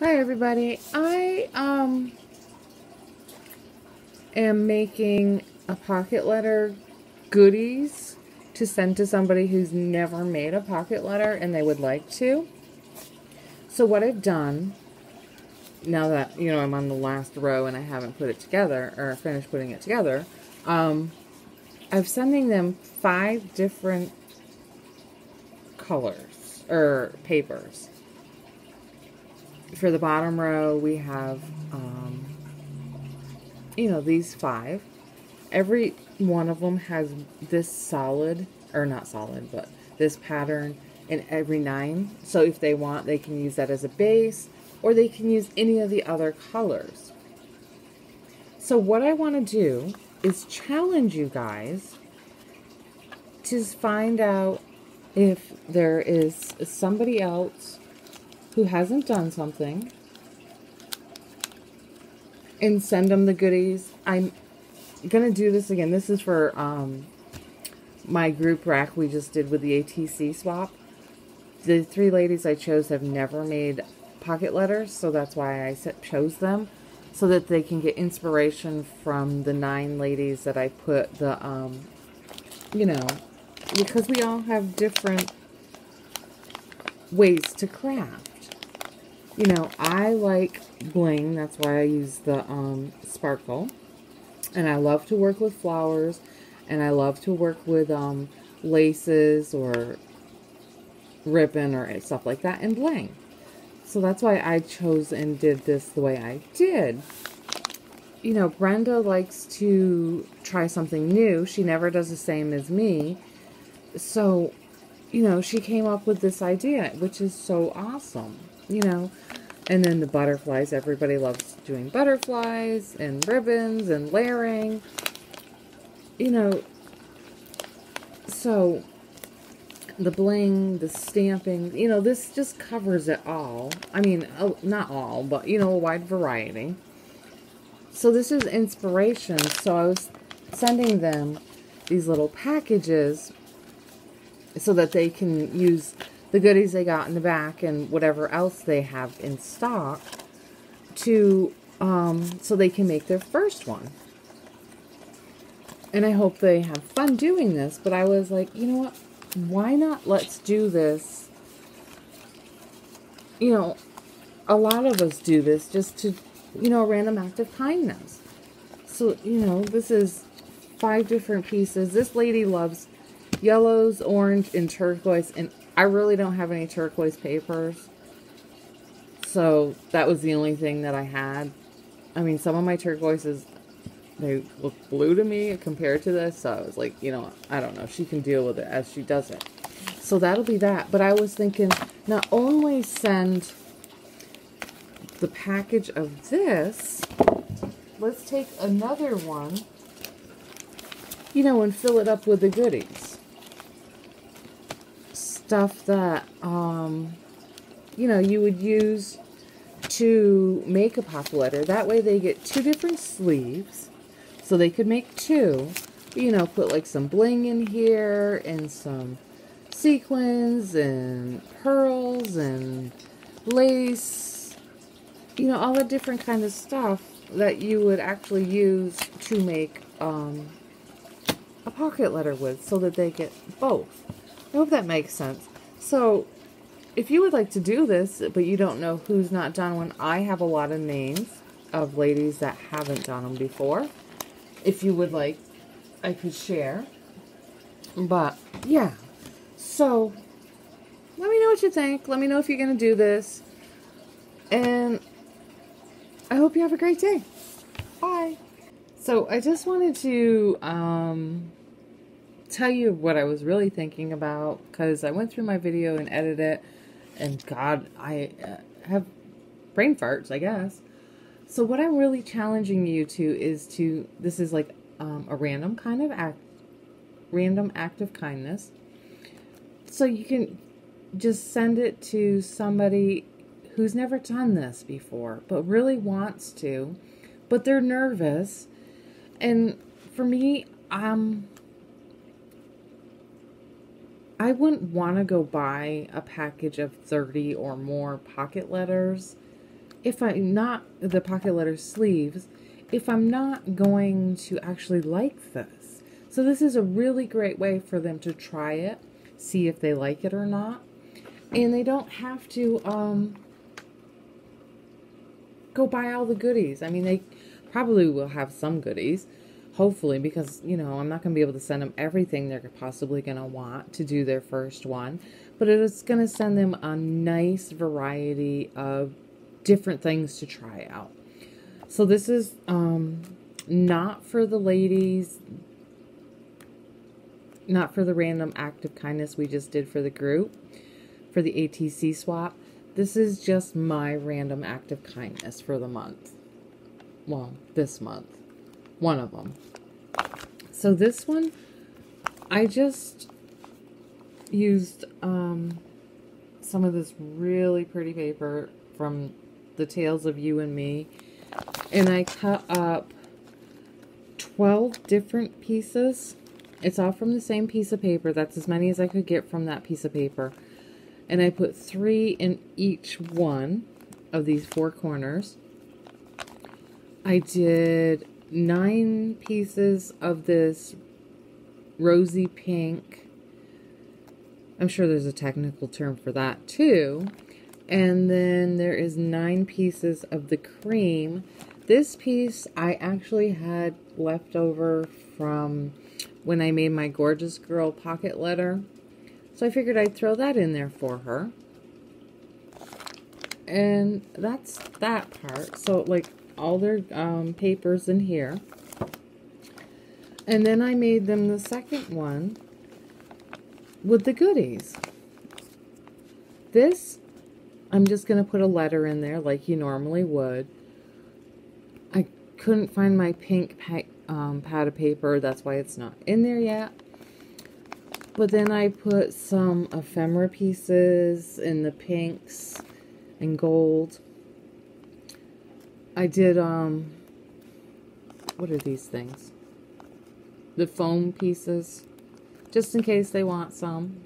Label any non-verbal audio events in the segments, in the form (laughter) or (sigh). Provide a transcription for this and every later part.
Hi everybody. I um am making a pocket letter goodies to send to somebody who's never made a pocket letter and they would like to. So what I've done now that you know I'm on the last row and I haven't put it together or finished putting it together, um, I'm sending them five different colors or papers for the bottom row, we have, um, you know, these five. Every one of them has this solid, or not solid, but this pattern in every nine. So if they want, they can use that as a base, or they can use any of the other colors. So what I want to do is challenge you guys to find out if there is somebody else who hasn't done something and send them the goodies. I'm going to do this again. This is for um, my group RAK we just did with the ATC swap. The three ladies I chose have never made pocket letters, so that's why I chose them. So that they can get inspiration from the nine ladies that I put the, um, you know, because we all have different ways to craft you know, I like bling. That's why I use the um, sparkle. And I love to work with flowers. And I love to work with um, laces or ribbon or stuff like that and bling. So that's why I chose and did this the way I did. You know, Brenda likes to try something new. She never does the same as me. So, you know, she came up with this idea, which is so awesome you know. And then the butterflies. Everybody loves doing butterflies and ribbons and layering. You know, so the bling, the stamping, you know, this just covers it all. I mean, not all, but, you know, a wide variety. So this is inspiration. So I was sending them these little packages so that they can use the goodies they got in the back and whatever else they have in stock to um, so they can make their first one. And I hope they have fun doing this, but I was like, you know what? Why not let's do this? You know, a lot of us do this just to, you know, a random act of kindness. So, you know, this is five different pieces. This lady loves yellows, orange, and turquoise, and I really don't have any turquoise papers. So that was the only thing that I had. I mean, some of my turquoises, they look blue to me compared to this. So I was like, you know, I don't know. She can deal with it as she does it. So that'll be that. But I was thinking, not only send the package of this, let's take another one, you know, and fill it up with the goodies stuff that, um, you know, you would use to make a pop letter. That way they get two different sleeves. So they could make two. You know, put like some bling in here and some sequins and pearls and lace. You know, all the different kind of stuff that you would actually use to make um, a pocket letter with so that they get both. I hope that makes sense. So, if you would like to do this, but you don't know who's not done one, I have a lot of names of ladies that haven't done them before. If you would like, I could share. But, yeah. So, let me know what you think. Let me know if you're going to do this. And I hope you have a great day. Bye. So, I just wanted to um, tell you what I was really thinking about because I went through my video and edited it, and God, I uh, have brain farts, I guess. So what I'm really challenging you to is to this is like um, a random kind of act, random act of kindness. So you can just send it to somebody who's never done this before, but really wants to, but they're nervous. And for me, um, I wouldn't want to go buy a package of 30 or more pocket letters if I'm not, the pocket letter sleeves, if I'm not going to actually like this. So this is a really great way for them to try it, see if they like it or not. And they don't have to um, go buy all the goodies. I mean, they probably will have some goodies, hopefully, because, you know, I'm not going to be able to send them everything they're possibly going to want to do their first one. But it's going to send them a nice variety of different things to try out. So this is um, not for the ladies, not for the random act of kindness we just did for the group, for the ATC swap. This is just my random act of kindness for the month. Well, this month. One of them. So this one, I just used um, some of this really pretty paper from the Tales of You and Me. And I cut up 12 different pieces. It's all from the same piece of paper. That's as many as I could get from that piece of paper. And I put three in each one of these four corners. I did nine pieces of this rosy pink. I'm sure there's a technical term for that too. And then there is nine pieces of the cream. This piece I actually had left over from when I made my Gorgeous Girl pocket letter. So I figured I'd throw that in there for her. And that's that part. So like all their um, papers in here. And then I made them the second one with the goodies. This I'm just going to put a letter in there like you normally would. I couldn't find my pink um, pad of paper. That's why it's not in there yet. But then I put some ephemera pieces in the pinks and gold. I did, um, what are these things? The foam pieces, just in case they want some.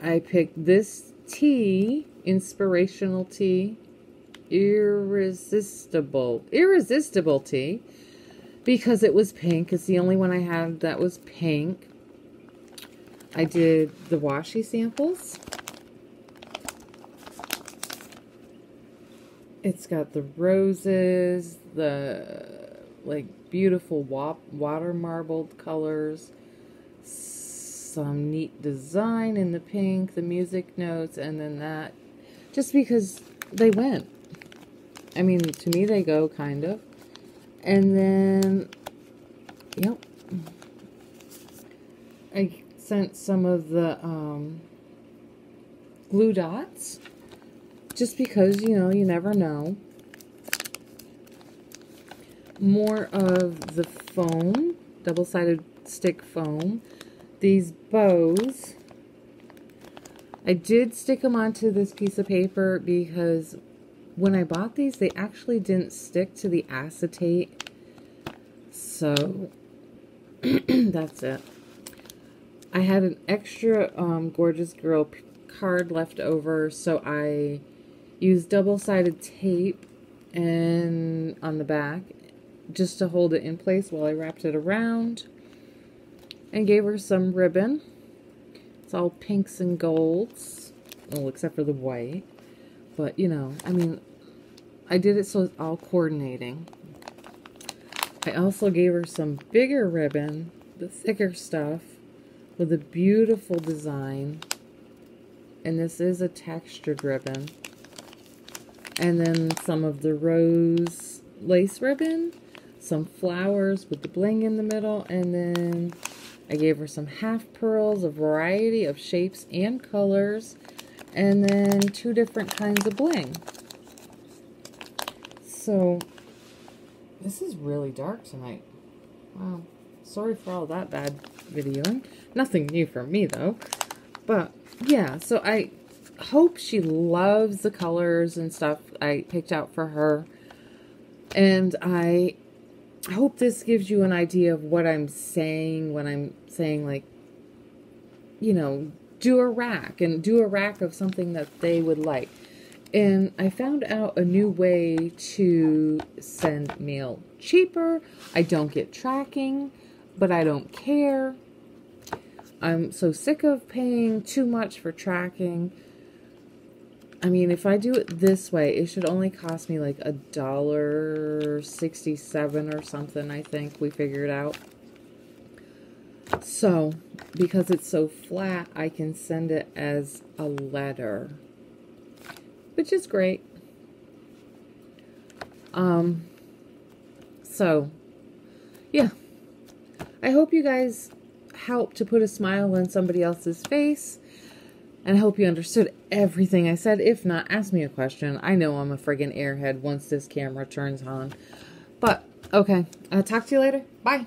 I picked this tea, inspirational tea, irresistible, irresistible tea, because it was pink. It's the only one I had that was pink. I did the washi samples. It's got the roses, the like beautiful water marbled colors, some neat design in the pink, the music notes, and then that. Just because they went. I mean, to me, they go, kind of. And then, yep. I sent some of the um, glue dots. Just because, you know, you never know. More of the foam, double-sided stick foam these bows. I did stick them onto this piece of paper because when I bought these, they actually didn't stick to the acetate. So, (clears throat) that's it. I had an extra um, Gorgeous Girl card left over, so I used double-sided tape and on the back just to hold it in place while I wrapped it around and gave her some ribbon. It's all pinks and golds, well, except for the white. But, you know, I mean, I did it so it's all coordinating. I also gave her some bigger ribbon, the thicker stuff, with a beautiful design. And this is a textured ribbon. And then some of the rose lace ribbon, some flowers with the bling in the middle, and then I gave her some half pearls, a variety of shapes and colors, and then two different kinds of bling. So, this is really dark tonight. Wow. Sorry for all that bad videoing. Nothing new for me, though. But, yeah, so I hope she loves the colors and stuff I picked out for her. And I hope this gives you an idea of what I'm saying when I'm saying, like, you know, do a RAK and do a RAK of something that they would like. And I found out a new way to send mail cheaper. I don't get tracking, but I don't care. I'm so sick of paying too much for tracking. I mean, if I do it this way, it should only cost me like a dollar sixty-seven or something, I think we figured out. So, because it's so flat, I can send it as a letter, which is great. Um, so, yeah. I hope you guys help to put a smile on somebody else's face. And I hope you understood everything I said. If not, ask me a question. I know I'm a friggin' airhead once this camera turns on. But, okay. I'll talk to you later. Bye.